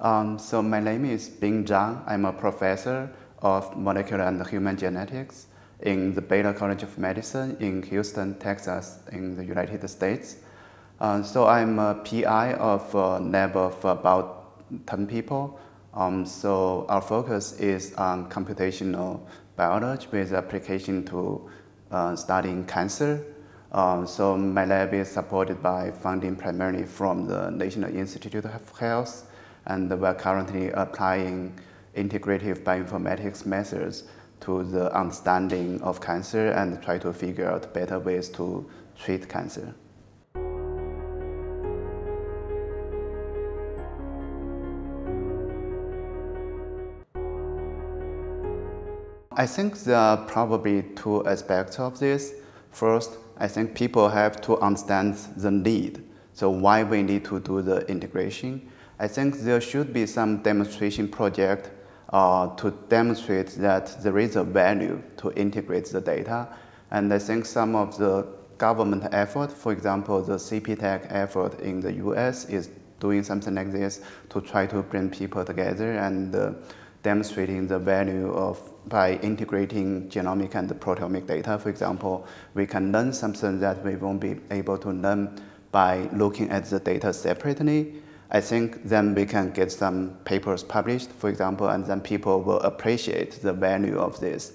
Um, so my name is Bing Zhang. I'm a professor of molecular and human genetics in the Baylor College of Medicine in Houston, Texas, in the United States. Uh, so I'm a PI of a lab of about 10 people. Um, so our focus is on computational biology with application to uh, studying cancer. Uh, so my lab is supported by funding primarily from the National Institute of Health, and we're currently applying integrative bioinformatics methods to the understanding of cancer and try to figure out better ways to treat cancer. I think there are probably two aspects of this. First, I think people have to understand the need. So why we need to do the integration. I think there should be some demonstration project uh, to demonstrate that there is a value to integrate the data. And I think some of the government effort, for example, the CPTAC effort in the US is doing something like this to try to bring people together and uh, demonstrating the value of by integrating genomic and proteomic data, for example, we can learn something that we won't be able to learn by looking at the data separately. I think then we can get some papers published, for example, and then people will appreciate the value of this.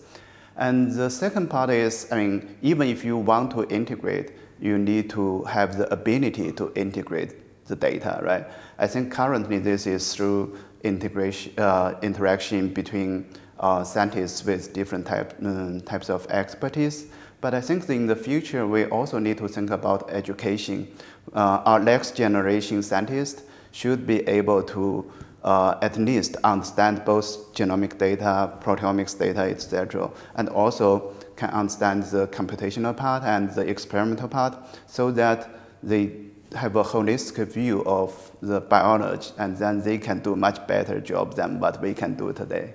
And the second part is, I mean, even if you want to integrate, you need to have the ability to integrate the data, right? I think currently this is through integration, uh, interaction between uh, scientists with different type, um, types of expertise. But I think in the future, we also need to think about education. Uh, our next generation scientists should be able to uh, at least understand both genomic data, proteomics data, etc., and also can understand the computational part and the experimental part so that they have a holistic view of the biology and then they can do much better job than what we can do today.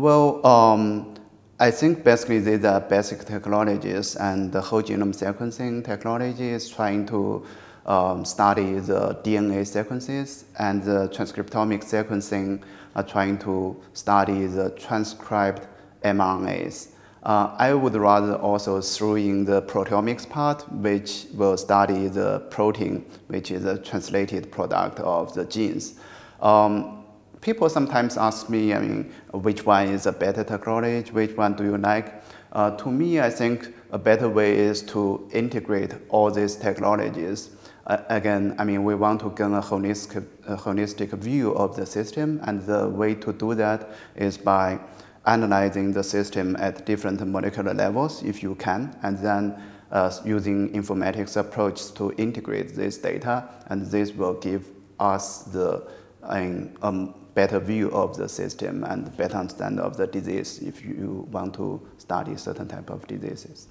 Well, um, I think basically these are basic technologies, and the whole genome sequencing technology is trying to um, study the DNA sequences, and the transcriptomic sequencing are trying to study the transcribed mRNAs. Uh, I would rather also throw in the proteomics part, which will study the protein, which is a translated product of the genes. Um, people sometimes ask me, I mean, which one is a better technology, which one do you like? Uh, to me, I think a better way is to integrate all these technologies. Uh, again, I mean, we want to gain a holistic, a holistic view of the system, and the way to do that is by analyzing the system at different molecular levels, if you can, and then uh, using informatics approach to integrate this data, and this will give us the um, better view of the system and better understanding of the disease if you want to study certain type of diseases.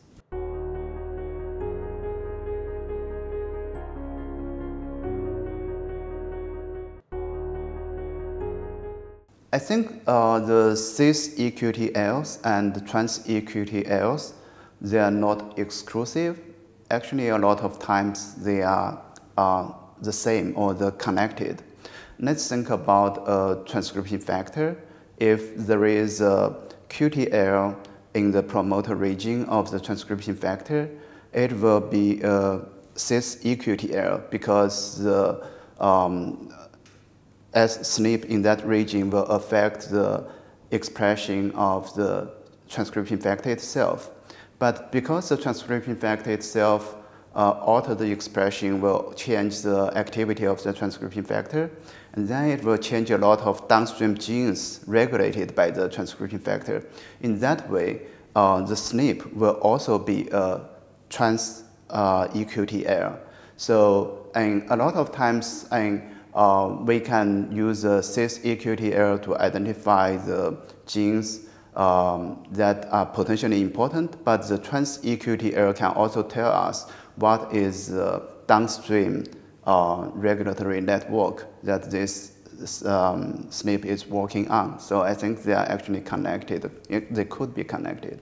I think uh, the cis EQTLs and trans EQTLs, they are not exclusive. Actually, a lot of times they are uh, the same or they're connected. Let's think about a transcription factor. If there is a QTL in the promoter region of the transcription factor, it will be a cis EQTL because the um, SNP in that region will affect the expression of the transcription factor itself. But because the transcription factor itself uh, alter the expression will change the activity of the transcription factor, and then it will change a lot of downstream genes regulated by the transcription factor. In that way, uh, the SNP will also be a trans uh, EQTL. So and a lot of times and, uh, we can use a cis EQTL to identify the genes um, that are potentially important, but the trans EQTL can also tell us what is the downstream uh, regulatory network that this um, SNP is working on. So I think they are actually connected. They could be connected.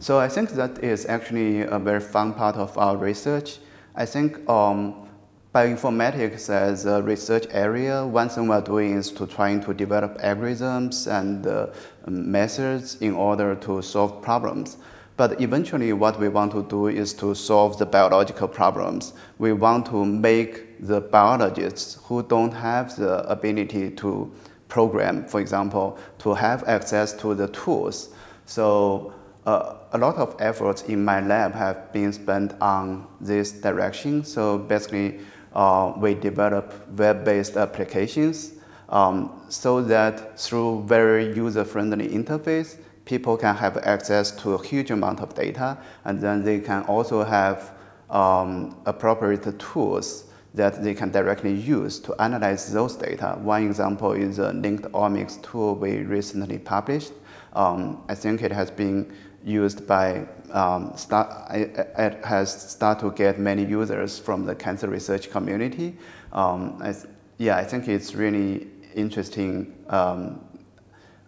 So I think that is actually a very fun part of our research. I think um, bioinformatics as a research area, one thing we're doing is to trying to develop algorithms and uh, methods in order to solve problems. But eventually what we want to do is to solve the biological problems. We want to make the biologists who don't have the ability to program, for example, to have access to the tools. So uh, a lot of efforts in my lab have been spent on this direction. So basically, uh, we develop web-based applications um, so that through very user-friendly interface, people can have access to a huge amount of data, and then they can also have um, appropriate tools that they can directly use to analyze those data. One example is a LinkedOmics tool we recently published. Um, I think it has been used by, um, start, it has started to get many users from the cancer research community. Um, I yeah, I think it's really interesting um,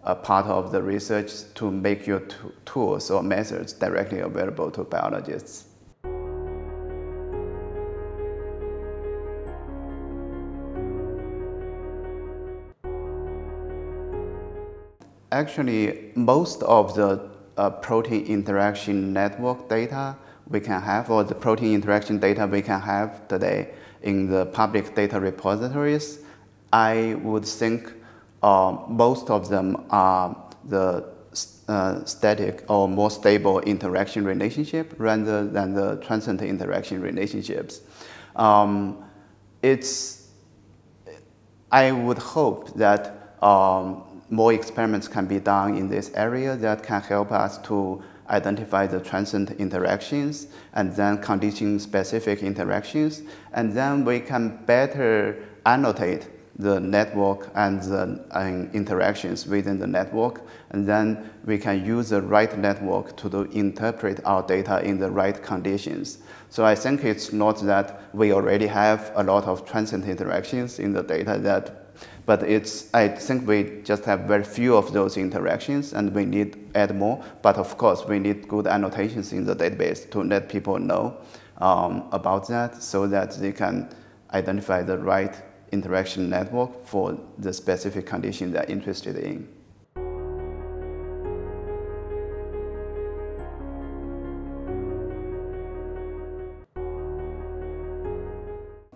a part of the research to make your tools or methods directly available to biologists. Actually, most of the uh, protein interaction network data we can have, or the protein interaction data we can have today in the public data repositories, I would think uh, most of them are the uh, static or more stable interaction relationship rather than the transient interaction relationships. Um, it's, I would hope that um, more experiments can be done in this area that can help us to identify the transient interactions and then condition specific interactions. And then we can better annotate the network and the uh, interactions within the network. And then we can use the right network to do, interpret our data in the right conditions. So I think it's not that we already have a lot of transient interactions in the data that but it's, I think we just have very few of those interactions and we need add more. But of course, we need good annotations in the database to let people know um, about that so that they can identify the right interaction network for the specific condition they're interested in.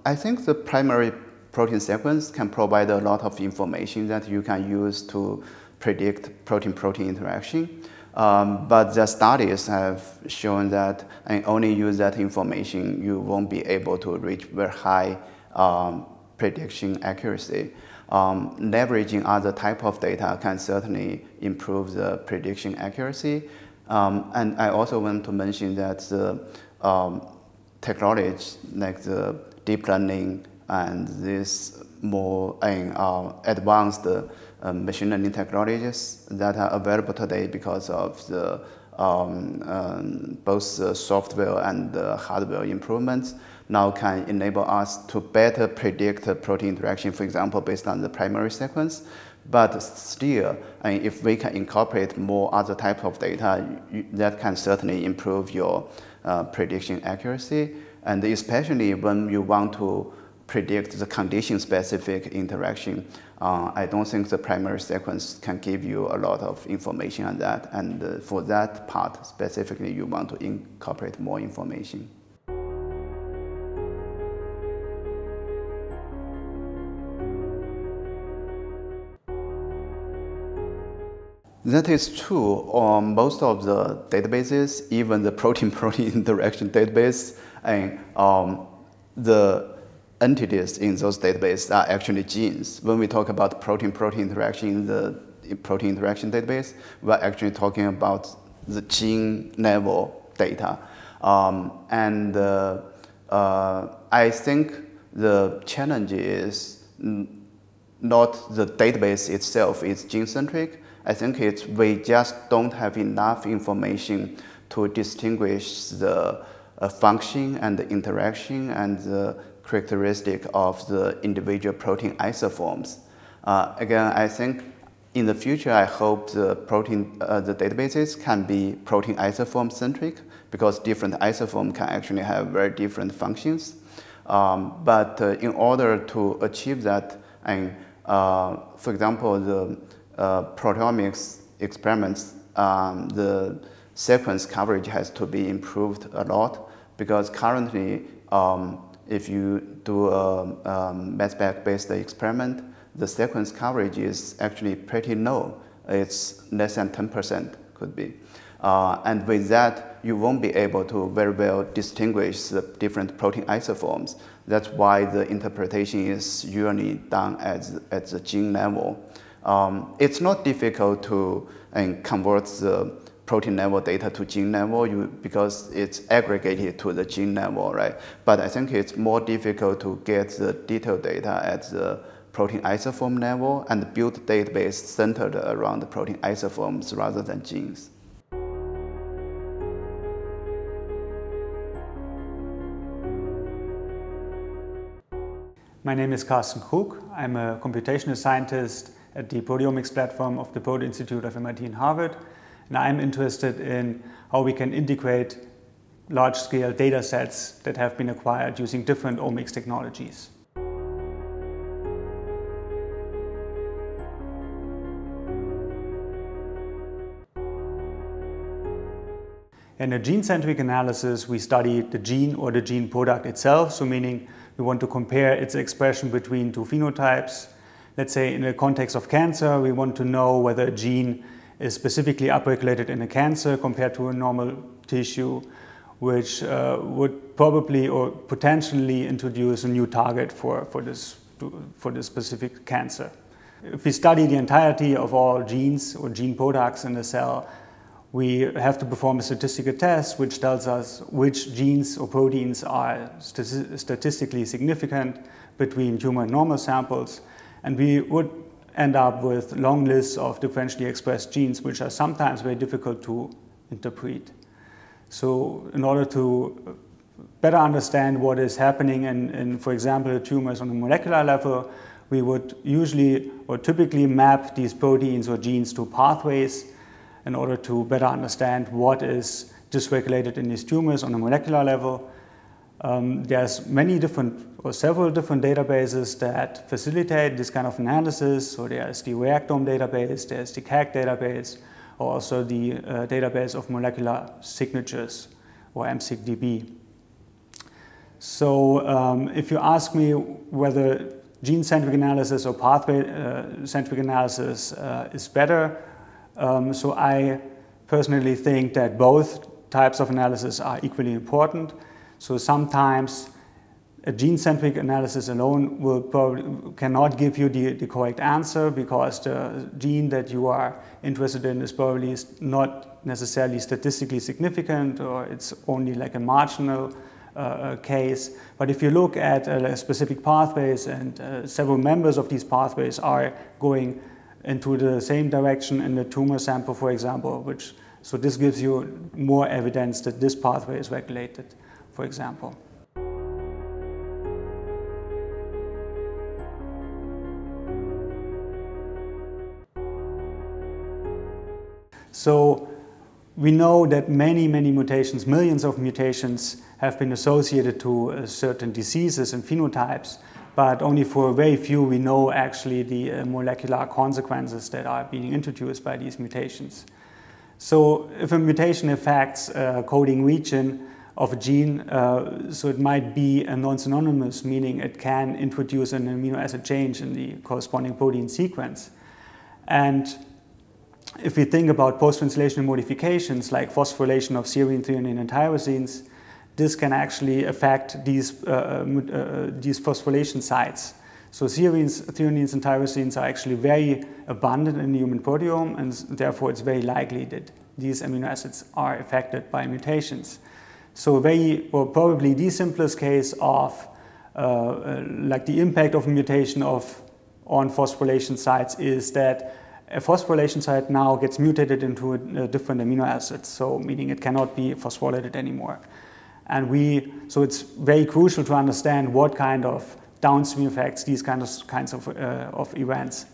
I think the primary protein sequence can provide a lot of information that you can use to predict protein-protein interaction. Um, but the studies have shown that and only use that information, you won't be able to reach very high um, prediction accuracy. Um, leveraging other type of data can certainly improve the prediction accuracy. Um, and I also want to mention that the um, technology like the deep learning and these more uh, advanced uh, machine learning technologies that are available today because of the um, um, both the software and the hardware improvements now can enable us to better predict protein interaction, for example, based on the primary sequence. But still, I mean, if we can incorporate more other types of data, you, that can certainly improve your uh, prediction accuracy. And especially when you want to predict the condition-specific interaction. Uh, I don't think the primary sequence can give you a lot of information on that. And uh, for that part specifically, you want to incorporate more information. That is true on most of the databases, even the protein-protein interaction database, and um, the entities in those databases are actually genes. When we talk about protein-protein interaction in the protein interaction database, we're actually talking about the gene level data. Um, and uh, uh, I think the challenge is not the database itself is gene-centric. I think it's we just don't have enough information to distinguish the uh, function and the interaction and the characteristic of the individual protein isoforms. Uh, again, I think in the future, I hope the protein, uh, the databases can be protein isoform centric because different isoform can actually have very different functions. Um, but uh, in order to achieve that, and uh, for example, the uh, proteomics experiments, um, the sequence coverage has to be improved a lot because currently, um, if you do a, a mass spec-based experiment, the sequence coverage is actually pretty low. It's less than 10% could be. Uh, and with that, you won't be able to very well distinguish the different protein isoforms. That's why the interpretation is usually done at, at the gene level. Um, it's not difficult to convert the protein level data to gene level you, because it's aggregated to the gene level, right? But I think it's more difficult to get the detailed data at the protein isoform level and build database centered around the protein isoforms rather than genes. My name is Carsten Krug. I'm a computational scientist at the proteomics platform of the Broad Institute of MIT and Harvard. And I'm interested in how we can integrate large-scale data sets that have been acquired using different omics technologies. In a gene-centric analysis, we study the gene or the gene product itself, so meaning we want to compare its expression between two phenotypes. Let's say in the context of cancer, we want to know whether a gene is specifically upregulated in a cancer compared to a normal tissue, which uh, would probably or potentially introduce a new target for, for, this, for this specific cancer. If we study the entirety of all genes or gene products in a cell, we have to perform a statistical test which tells us which genes or proteins are statistically significant between human and normal samples. And we would end up with long lists of differentially expressed genes which are sometimes very difficult to interpret. So in order to better understand what is happening in, in for example, tumors on a molecular level, we would usually or typically map these proteins or genes to pathways in order to better understand what is dysregulated in these tumors on a molecular level. Um, there's many different or several different databases that facilitate this kind of analysis. So there's the Reactome database, there's the KEGG database, or also the uh, database of molecular signatures, or MSigDB. So um, if you ask me whether gene-centric analysis or pathway-centric uh, analysis uh, is better, um, so I personally think that both types of analysis are equally important. So sometimes a gene-centric analysis alone will probably cannot give you the, the correct answer because the gene that you are interested in is probably not necessarily statistically significant or it's only like a marginal uh, uh case. But if you look at uh, specific pathways and uh, several members of these pathways are going into the same direction in the tumor sample, for example, which, so this gives you more evidence that this pathway is regulated, for example. So we know that many, many mutations, millions of mutations have been associated to uh, certain diseases and phenotypes but only for a very few we know actually the uh, molecular consequences that are being introduced by these mutations. So if a mutation affects a coding region of a gene, uh, so it might be a non-synonymous, meaning it can introduce an amino acid change in the corresponding protein sequence. And if we think about post-translational modifications like phosphorylation of serine, threonine, and tyrosines, this can actually affect these, uh, uh, uh, these phosphorylation sites. So serines, threonines, and tyrosines are actually very abundant in the human proteome, and therefore it's very likely that these amino acids are affected by mutations. So very, or probably the simplest case of uh, uh, like the impact of a mutation of on phosphorylation sites is that a phosphorylation site now gets mutated into a, a different amino acid, so meaning it cannot be phosphorylated anymore. And we, so it's very crucial to understand what kind of downstream effects these kind of, kinds of, uh, of events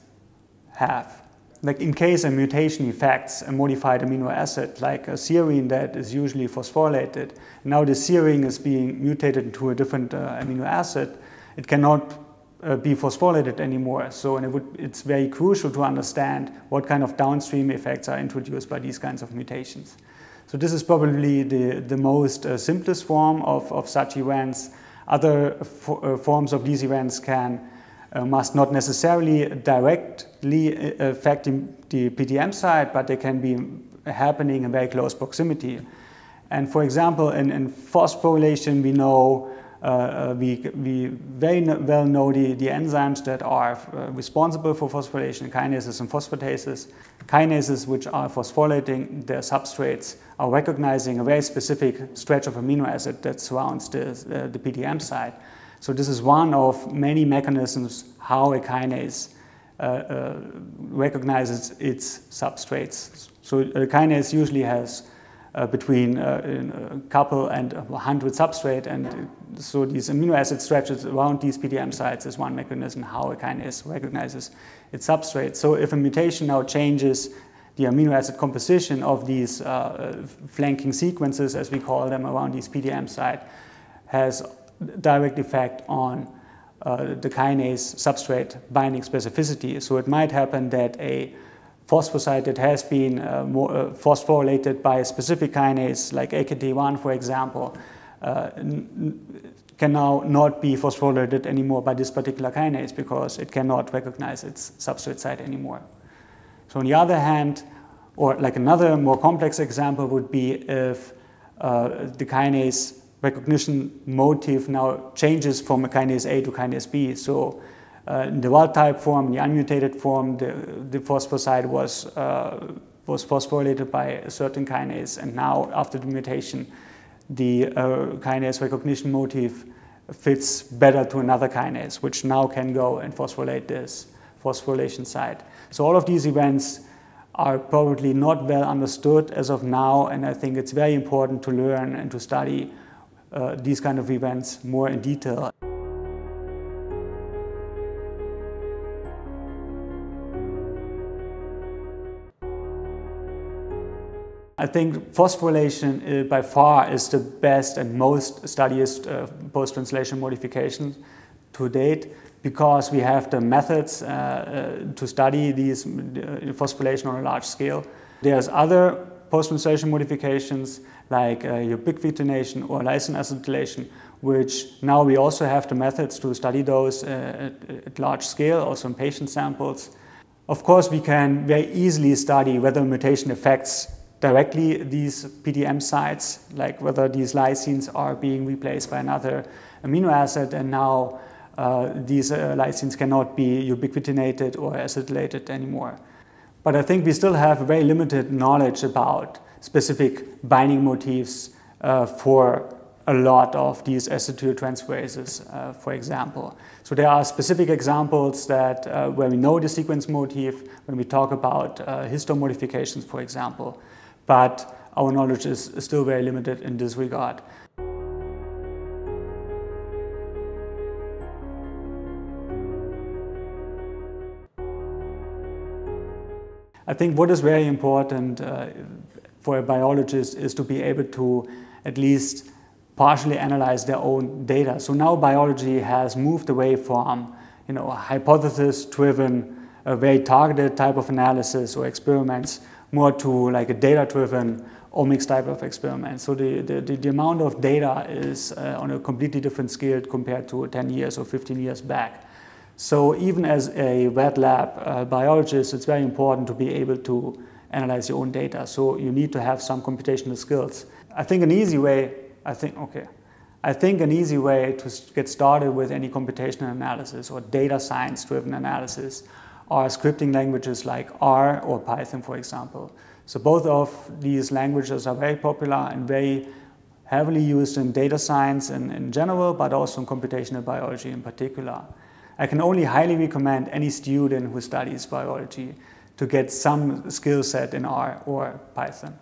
have. Like in case a mutation affects a modified amino acid, like a serine that is usually phosphorylated, now the serine is being mutated into a different uh, amino acid, it cannot uh, be phosphorylated anymore. So it would, it's very crucial to understand what kind of downstream effects are introduced by these kinds of mutations. So this is probably the, the most uh, simplest form of, of such events. Other uh, forms of these events can uh, must not necessarily directly uh, affect the PTM site, but they can be happening in very close proximity. And for example, in, in phosphorylation, we know uh, we, we very well know the, the enzymes that are uh, responsible for phosphorylation, kinases and phosphatases. Kinases, which are phosphorylating their substrates, are recognizing a very specific stretch of amino acid that surrounds the, uh, the PTM site. So this is one of many mechanisms how a kinase uh, uh, recognizes its substrates. So a kinase usually has uh, between uh, a couple and a hundred substrate and so these amino acid stretches around these PTM sites is one mechanism how a kinase recognizes its substrate. So if a mutation now changes the amino acid composition of these uh, flanking sequences, as we call them, around these PTM site, has direct effect on uh, the kinase substrate binding specificity. So it might happen that a phosphosite that has been uh, more, uh, phosphorylated by a specific kinase, like AKT1 for example, uh, can now not be phosphorylated anymore by this particular kinase because it cannot recognize its substrate site anymore. So on the other hand, or like another more complex example would be if uh, the kinase recognition motif now changes from a kinase A to kinase B. So uh, in the wild type form, the unmutated form, the, the phosphosite was, uh, was phosphorylated by a certain kinase, and now after the mutation, the uh, kinase recognition motif fits better to another kinase, which now can go and phosphorylate this phosphorylation site. So all of these events are probably not well understood as of now, and I think it's very important to learn and to study uh, these kind of events more in detail. I think phosphorylation uh, by far is the best and most studied uh, post-translation modification to date because we have the methods uh, uh to study these uh, phosphorylation on a large scale. There's other post-translation modifications like uh, ubiquitination or lysine acetylation, which now we also have the methods to study those at, at large scale, also in patient samples. Of course, we can very easily study whether mutation affects directly these PTM sites, like whether these lysines are being replaced by another amino acid, and now uh, these uh, lysines cannot be ubiquitinated or acetylated anymore. But I think we still have very limited knowledge about specific binding motifs uh, for a lot of these acetyltransferases, uh, for example. So there are specific examples that uh, where we know the sequence motif when we talk about uh, histone modifications, for example but our knowledge is still very limited in this regard. I think what is very important uh, for a biologist is to be able to at least partially analyze their own data. So now biology has moved away from you know, hypothesis-driven, a very targeted type of analysis or experiments more to like a data-driven omics type of experiment. So the, the, the amount of data is uh, on a completely different scale compared to 10 years or 15 years back. So even as a wet lab uh, biologist, it's very important to be able to analyze your own data. So you need to have some computational skills. I think an easy way, I think, okay, I think an easy way to get started with any computational analysis or data science driven analysis are scripting languages like R or Python, for example. So both of these languages are very popular and very heavily used in data science in, in general, but also in computational biology in particular. I can only highly recommend any student who studies biology to get some skill set in R or Python.